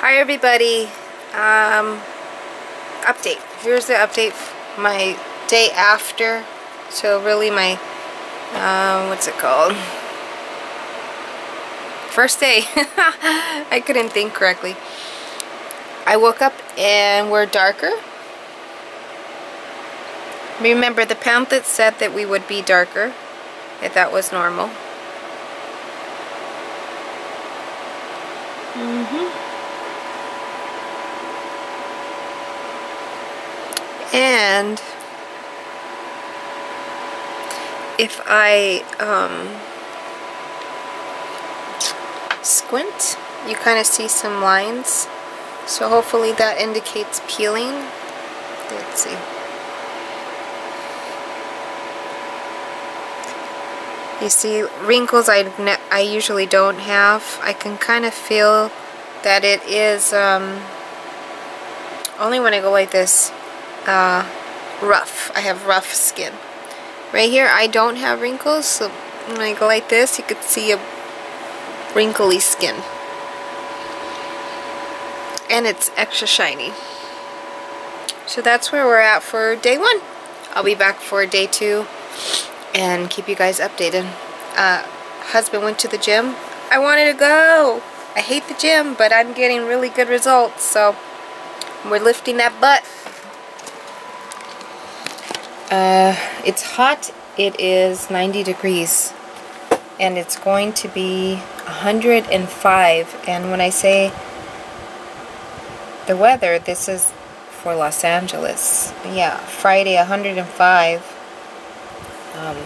Hi everybody. Um, update. Here's the update. My day after. So really my, um, what's it called? First day. I couldn't think correctly. I woke up and we're darker. Remember the pamphlet said that we would be darker. If that was normal. And if I um, squint you kind of see some lines. So hopefully that indicates peeling. Let's see. You see wrinkles I, I usually don't have. I can kind of feel that it is um, only when I go like this uh, rough. I have rough skin. Right here I don't have wrinkles, so when I go like this you could see a wrinkly skin. And it's extra shiny. So that's where we're at for day one. I'll be back for day two and keep you guys updated. Uh, husband went to the gym. I wanted to go. I hate the gym, but I'm getting really good results, so we're lifting that butt. Uh, it's hot. It is 90 degrees. And it's going to be 105. And when I say the weather, this is for Los Angeles. Yeah, Friday 105. Um,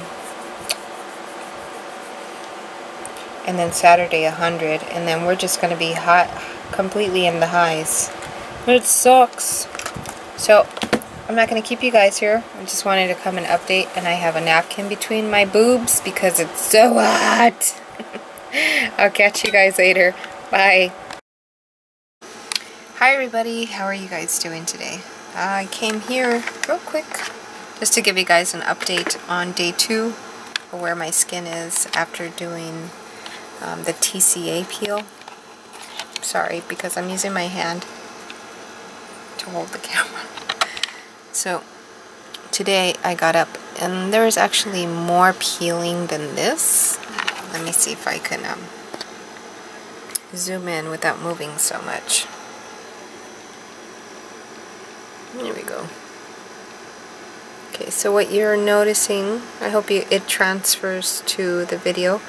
and then Saturday 100. And then we're just going to be hot completely in the highs. But it sucks. So I'm not going to keep you guys here. I just wanted to come and update and I have a napkin between my boobs because it's so hot. I'll catch you guys later. Bye. Hi everybody, how are you guys doing today? I came here real quick just to give you guys an update on day two of where my skin is after doing um, the TCA peel. Sorry, because I'm using my hand to hold the camera. So today I got up and there is actually more peeling than this. Let me see if I can um, zoom in without moving so much. There we go. Okay, so what you're noticing, I hope you, it transfers to the video.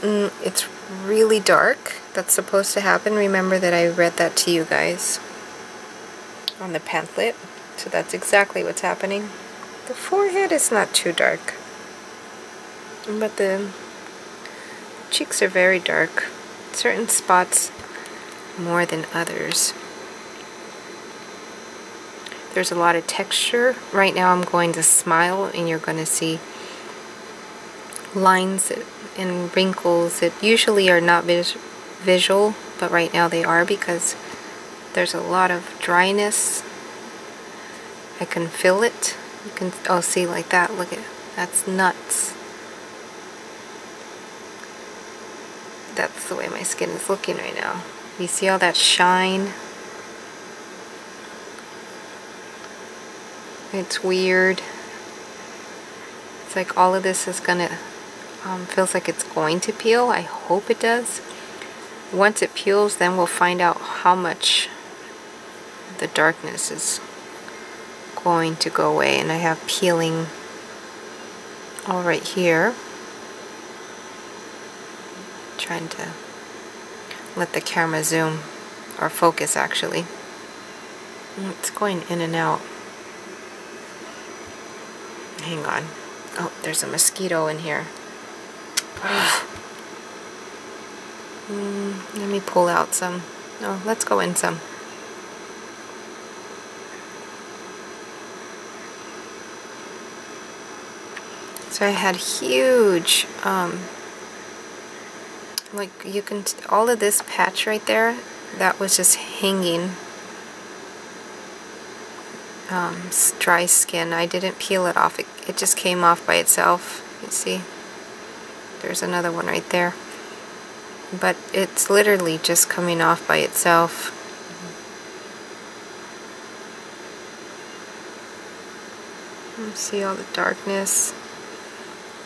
Mm, it's really dark. That's supposed to happen. Remember that I read that to you guys on the pamphlet. So that's exactly what's happening. The forehead is not too dark. But the cheeks are very dark. Certain spots more than others. There's a lot of texture. Right now I'm going to smile and you're going to see lines and wrinkles that usually are not vis visual, but right now they are because there's a lot of dryness I can feel it. You can, oh, see, like that. Look at, that's nuts. That's the way my skin is looking right now. You see all that shine? It's weird. It's like all of this is gonna, um, feels like it's going to peel. I hope it does. Once it peels, then we'll find out how much the darkness is going to go away and I have peeling all right here. Trying to let the camera zoom or focus actually. It's going in and out. Hang on. Oh there's a mosquito in here. Mm, let me pull out some. No let's go in some So I had huge, um, like you can, all of this patch right there, that was just hanging um, dry skin. I didn't peel it off. It, it just came off by itself. You see? There's another one right there. but it's literally just coming off by itself. See all the darkness.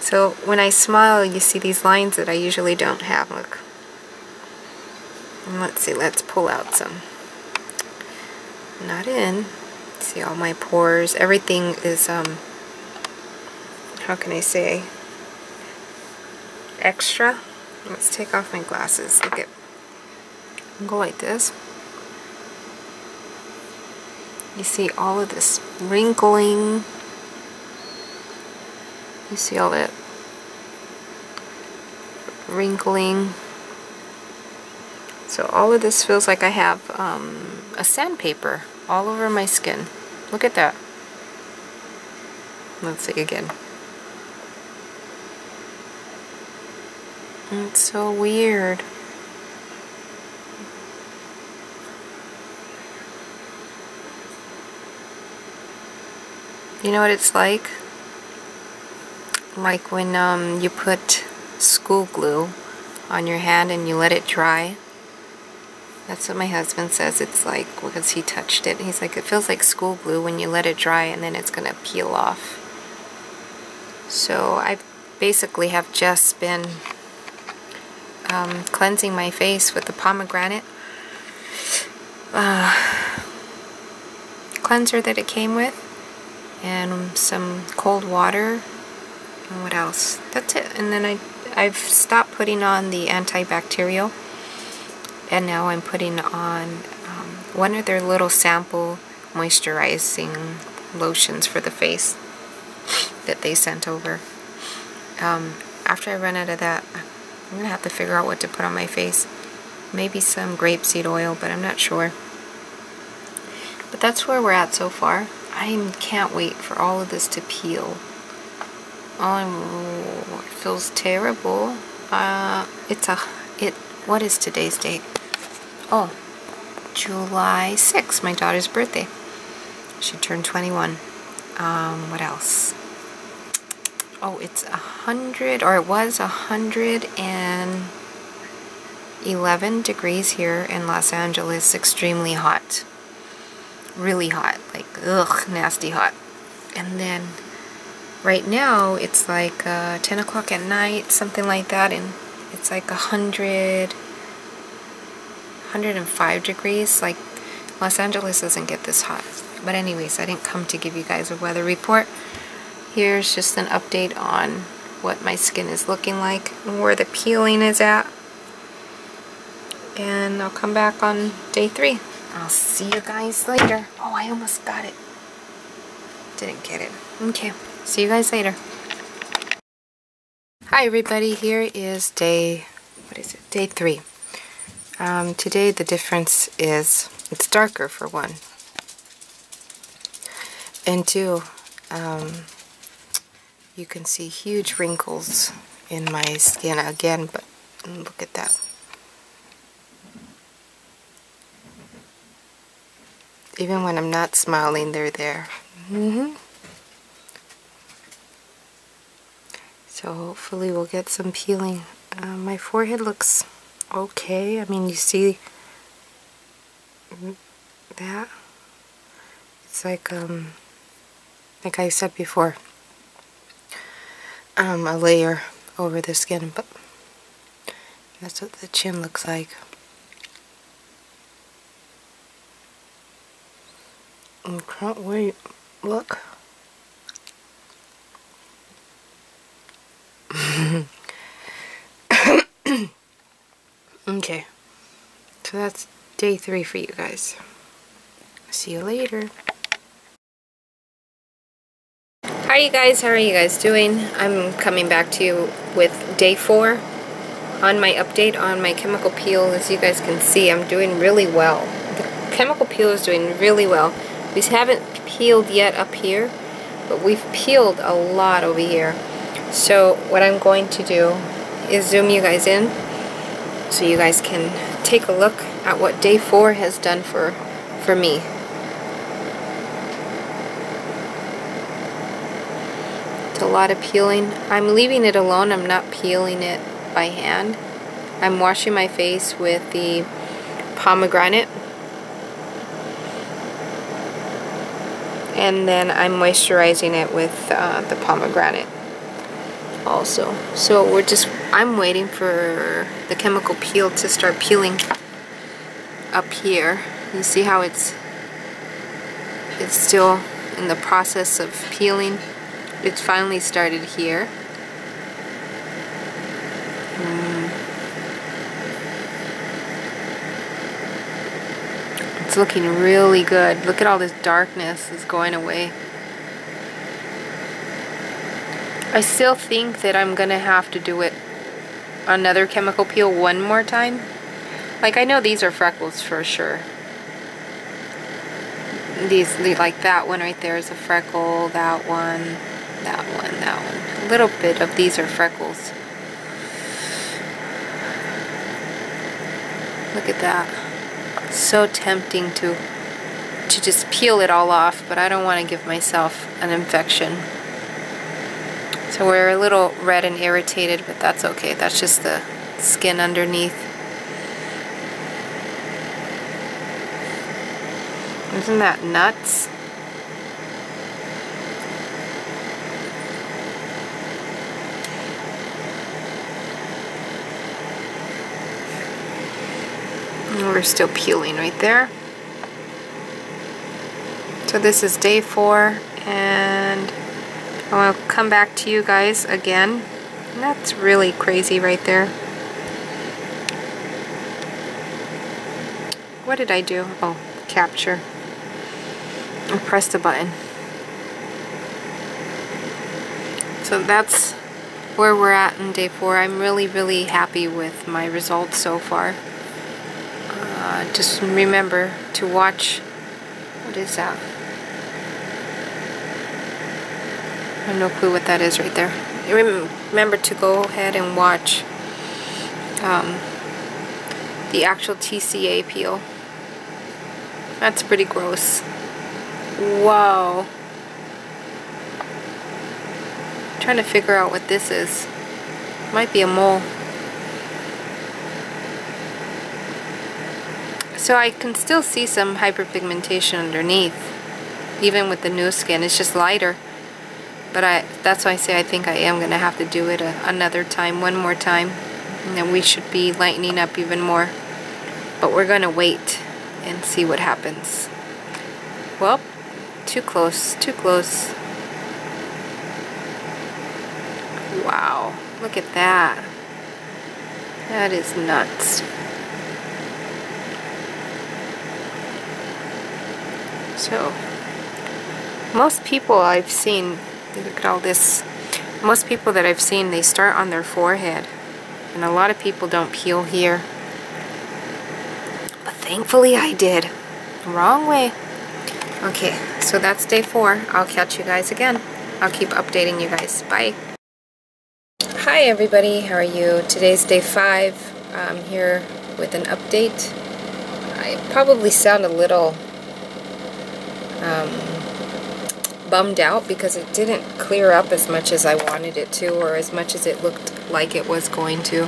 So when I smile, you see these lines that I usually don't have. Look. And let's see, let's pull out some. Not in. See all my pores. Everything is, um, how can I say, extra. Let's take off my glasses. Look at, go like this. You see all of this wrinkling. You see all that wrinkling. So all of this feels like I have um, a sandpaper all over my skin. Look at that. Let's see again. It's so weird. You know what it's like? Like when um, you put school glue on your hand and you let it dry. That's what my husband says it's like because he touched it. He's like, it feels like school glue when you let it dry and then it's going to peel off. So I basically have just been um, cleansing my face with the pomegranate uh, cleanser that it came with and some cold water and what else? That's it. And then I, I've stopped putting on the antibacterial and now I'm putting on um, one of their little sample moisturizing lotions for the face that they sent over. Um, after I run out of that, I'm gonna have to figure out what to put on my face. Maybe some grapeseed oil, but I'm not sure. But that's where we're at so far. I can't wait for all of this to peel. Oh, it feels terrible. Uh, it's a, it, what is today's date? Oh, July 6th, my daughter's birthday. She turned 21. Um, what else? Oh, it's a hundred, or it was a hundred and eleven degrees here in Los Angeles. Extremely hot. Really hot. Like, ugh, nasty hot. And then right now it's like uh, 10 o'clock at night, something like that, and it's like a hundred 105 degrees. Like, Los Angeles doesn't get this hot. But anyways, I didn't come to give you guys a weather report. Here's just an update on what my skin is looking like and where the peeling is at. And I'll come back on day three. I'll see you guys later. Oh, I almost got it. Didn't get it. Okay, see you guys later. Hi everybody, here is day, what is it, day three. Um, today the difference is it's darker for one. And two, um, you can see huge wrinkles in my skin again, but look at that. Even when I'm not smiling, they're there. Mm -hmm. So hopefully we'll get some peeling. Uh, my forehead looks okay. I mean, you see that? It's like, um, like I said before, um, a layer over the skin, but that's what the chin looks like. And can't wait. Look. Okay, so that's day three for you guys. See you later. Hi you guys, how are you guys doing? I'm coming back to you with day four on my update on my chemical peel. As you guys can see, I'm doing really well. The chemical peel is doing really well. We haven't peeled yet up here, but we've peeled a lot over here. So what I'm going to do is zoom you guys in so you guys can take a look at what day four has done for for me. It's a lot of peeling. I'm leaving it alone. I'm not peeling it by hand. I'm washing my face with the pomegranate and then I'm moisturizing it with uh, the pomegranate also. So we're just I'm waiting for the chemical peel to start peeling up here. You see how it's it's still in the process of peeling? It's finally started here. Mm. it's looking really good. Look at all this darkness is going away I still think that I'm gonna have to do it another chemical peel one more time. Like I know these are freckles for sure. These like that one right there is a freckle that one that one that one. A little bit of these are freckles. Look at that. So tempting to to just peel it all off but I don't want to give myself an infection so we're a little red and irritated but that's okay that's just the skin underneath Isn't that nuts? we're still peeling right there. So this is day four and I'll come back to you guys again. That's really crazy right there. What did I do? Oh, capture and press the button. So that's where we're at in day four. I'm really, really happy with my results so far. Uh, just remember to watch, what is that? I have no clue what that is right there. Remember to go ahead and watch um, the actual TCA peel. That's pretty gross. Wow. Trying to figure out what this is. Might be a mole. So I can still see some hyperpigmentation underneath. Even with the new skin. It's just lighter. But I that's why I say I think I am going to have to do it a, another time. One more time. And then we should be lightening up even more. But we're going to wait and see what happens. Well, too close, too close. Wow, look at that. That is nuts. So, most people I've seen, look at all this, most people that I've seen, they start on their forehead. And a lot of people don't peel here. But thankfully I did. Wrong way. Okay, so that's day four. I'll catch you guys again. I'll keep updating you guys. Bye. Hi everybody, how are you? Today's day five. I'm here with an update. I probably sound a little um, bummed out because it didn't clear up as much as I wanted it to or as much as it looked like it was going to.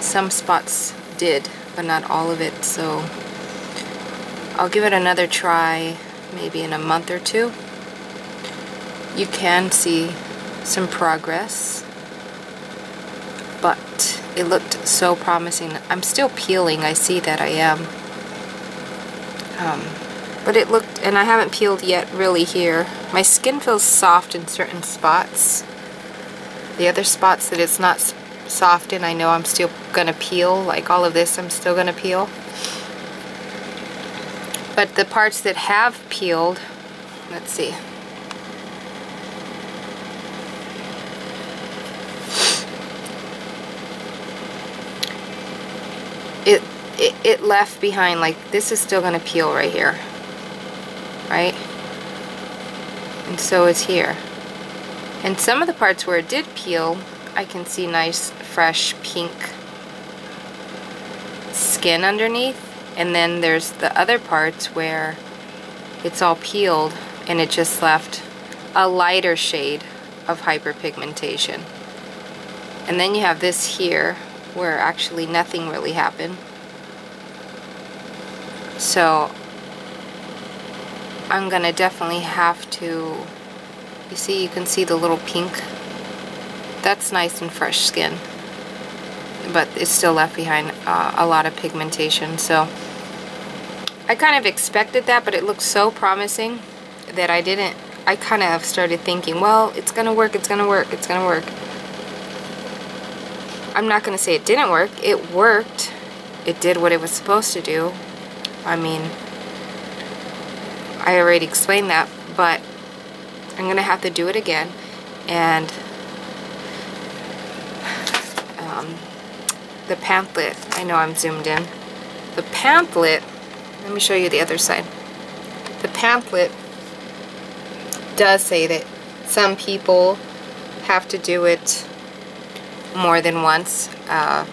Some spots did, but not all of it, so I'll give it another try maybe in a month or two. You can see some progress, but it looked so promising. I'm still peeling, I see that I am. Um, but it looked, and I haven't peeled yet really here. My skin feels soft in certain spots. The other spots that it's not soft in, I know I'm still gonna peel, like all of this I'm still gonna peel. But the parts that have peeled, let's see. It, it, it left behind, like this is still going to peel right here. Right? And so is here. And some of the parts where it did peel, I can see nice, fresh, pink skin underneath and then there's the other parts where it's all peeled and it just left a lighter shade of hyperpigmentation And then you have this here where actually nothing really happened. So I'm gonna definitely have to you see you can see the little pink? That's nice and fresh skin but it's still left behind uh, a lot of pigmentation so. I kind of expected that but it looks so promising that I didn't. I kind of started thinking well it's gonna work it's gonna work it's gonna work. I'm not gonna say it didn't work it worked. It did what it was supposed to do. I mean I already explained that but I'm gonna have to do it again. And um, the pamphlet I know I'm zoomed in. The pamphlet let me show you the other side. The pamphlet does say that some people have to do it more than once uh,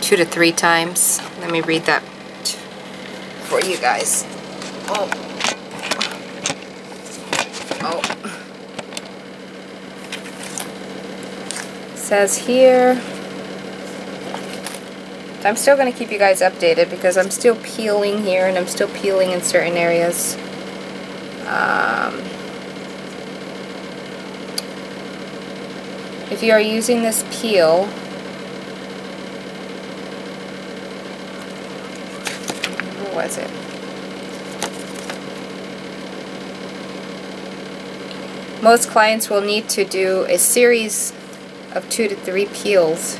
two to three times. Let me read that for you guys oh. Oh. Says here I'm still going to keep you guys updated because I'm still peeling here and I'm still peeling in certain areas. Um, if you are using this peel, was it? Most clients will need to do a series of two to three peels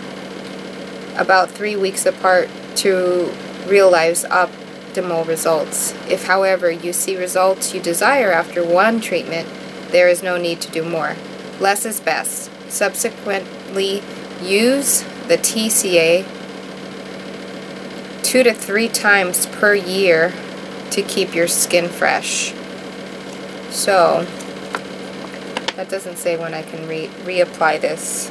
about three weeks apart to realize optimal results. If, however, you see results you desire after one treatment, there is no need to do more. Less is best. Subsequently, use the TCA two to three times per year to keep your skin fresh. So, that doesn't say when I can re reapply this.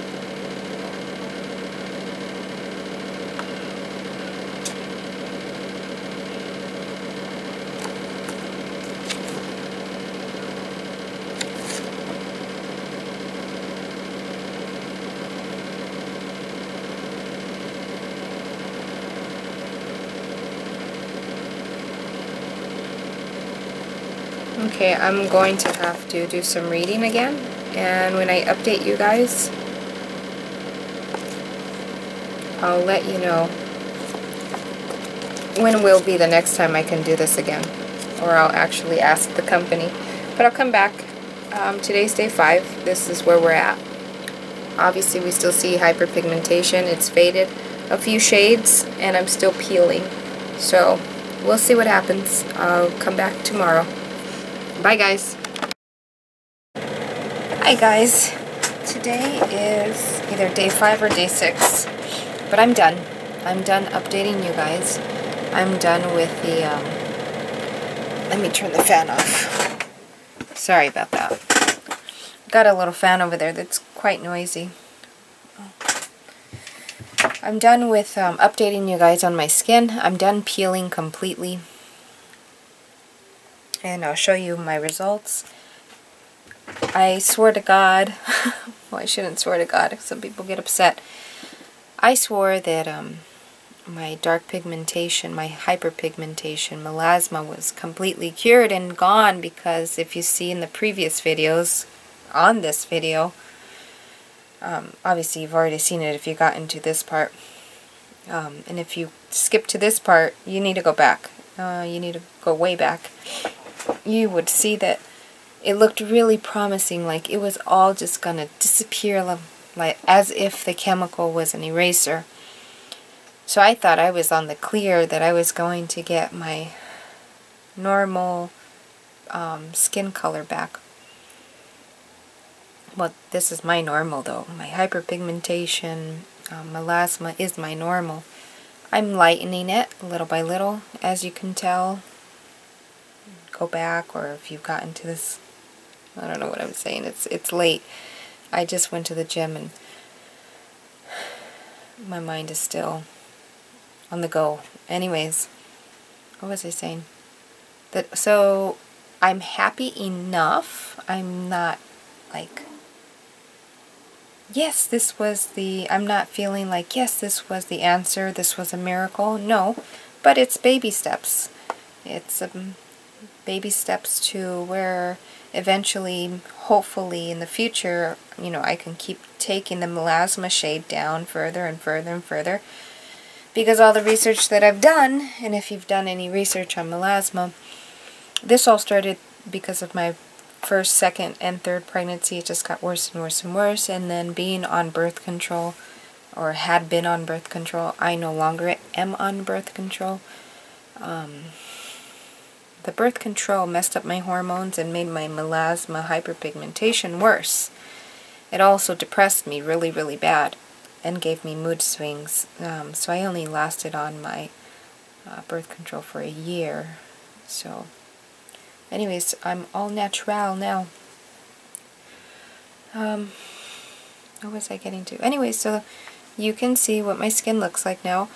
Okay, I'm going to have to do some reading again, and when I update you guys, I'll let you know when will be the next time I can do this again, or I'll actually ask the company. But I'll come back. Um, today's day 5. This is where we're at. Obviously, we still see hyperpigmentation. It's faded a few shades, and I'm still peeling. So, we'll see what happens. I'll come back tomorrow. Bye guys. Hi guys. Today is either day 5 or day 6. But I'm done. I'm done updating you guys. I'm done with the, um, let me turn the fan off. Sorry about that. Got a little fan over there that's quite noisy. I'm done with um, updating you guys on my skin. I'm done peeling completely and I'll show you my results. I swear to God, well I shouldn't swear to God, some people get upset. I swore that um, my dark pigmentation, my hyperpigmentation, melasma was completely cured and gone because if you see in the previous videos, on this video, um, obviously you've already seen it if you got into this part. Um, and if you skip to this part, you need to go back. Uh, you need to go way back you would see that it looked really promising, like it was all just going to disappear like as if the chemical was an eraser. So I thought I was on the clear, that I was going to get my normal um, skin color back. Well, this is my normal though. My hyperpigmentation, um, melasma is my normal. I'm lightening it little by little, as you can tell go back or if you've gotten to this I don't know what I'm saying it's it's late I just went to the gym and my mind is still on the go anyways what was I saying that so I'm happy enough I'm not like yes, this was the, I'm not feeling like, yes, this was the answer, this was a miracle. No, but it's baby steps. It's um, baby steps to where eventually, hopefully in the future, you know, I can keep taking the melasma shade down further and further and further. Because all the research that I've done, and if you've done any research on melasma, this all started because of my first, second, and third pregnancy. It just got worse and worse and worse. And then being on birth control, or had been on birth control, I no longer am on birth control. Um, the birth control messed up my hormones and made my melasma hyperpigmentation worse. It also depressed me really, really bad and gave me mood swings. Um, so I only lasted on my uh, birth control for a year. So, anyways, I'm all natural now. Um, what was I getting to? Anyways, so you can see what my skin looks like now.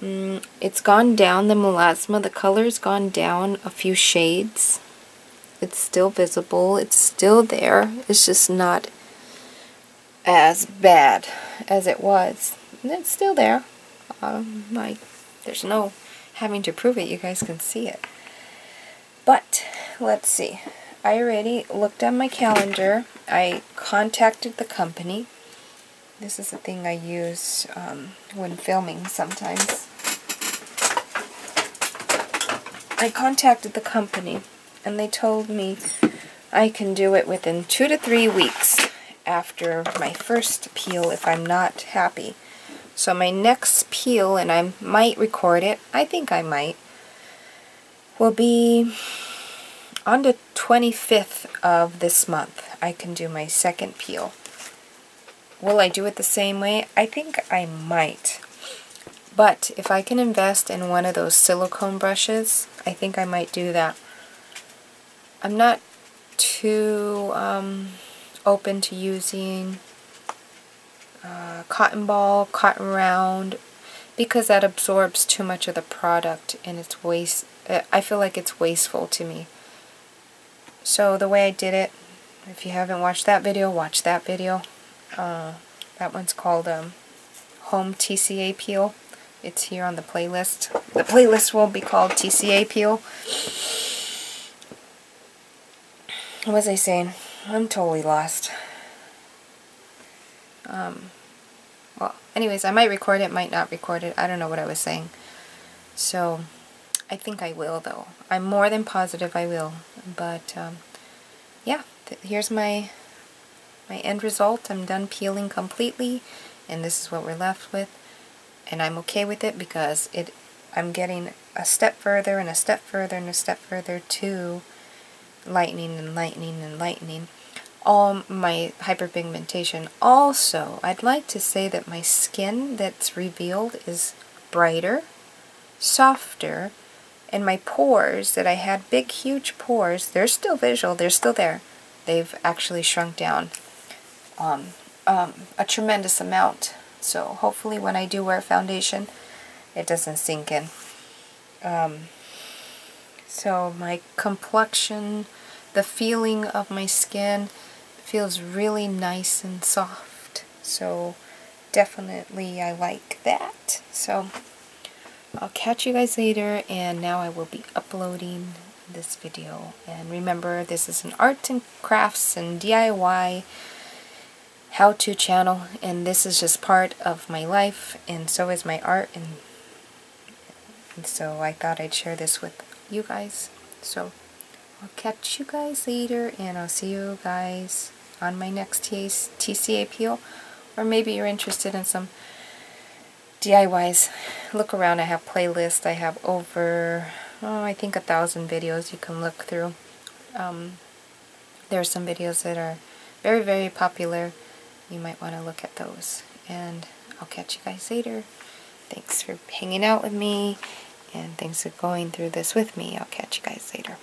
Mm, it's gone down, the melasma, the color's gone down a few shades. It's still visible, it's still there, it's just not as bad as it was. And it's still there. Um, there's no having to prove it, you guys can see it. But, let's see. I already looked on my calendar. I contacted the company. This is a thing I use um, when filming sometimes. I contacted the company and they told me I can do it within two to three weeks after my first peel if I'm not happy. So my next peel, and I might record it, I think I might, will be on the 25th of this month. I can do my second peel. Will I do it the same way? I think I might. But if I can invest in one of those silicone brushes, I think I might do that. I'm not too um, open to using uh, cotton ball, cotton round, because that absorbs too much of the product and it's waste. Uh, I feel like it's wasteful to me. So the way I did it, if you haven't watched that video, watch that video. Uh, that one's called um, Home TCA Peel. It's here on the playlist. The playlist will be called TCA Peel. What was I saying? I'm totally lost. Um, well, anyways, I might record it, might not record it. I don't know what I was saying. So, I think I will, though. I'm more than positive I will. But, um, yeah, here's my my end result. I'm done peeling completely, and this is what we're left with and I'm okay with it because it I'm getting a step further and a step further and a step further to lightening and lightening and lightening all my hyperpigmentation. Also, I'd like to say that my skin that's revealed is brighter, softer, and my pores that I had big huge pores, they're still visual, they're still there. They've actually shrunk down um, um, a tremendous amount so hopefully when I do wear foundation, it doesn't sink in. Um, so my complexion, the feeling of my skin feels really nice and soft. So definitely I like that. So I'll catch you guys later and now I will be uploading this video. And remember this is an arts and crafts and DIY how-to channel and this is just part of my life and so is my art and, and so I thought I'd share this with you guys. So I'll catch you guys later and I'll see you guys on my next TCA peel or maybe you're interested in some DIYs. Look around, I have playlists. I have over, oh, I think a thousand videos you can look through. Um, there are some videos that are very, very popular you might want to look at those. And I'll catch you guys later. Thanks for hanging out with me, and thanks for going through this with me. I'll catch you guys later.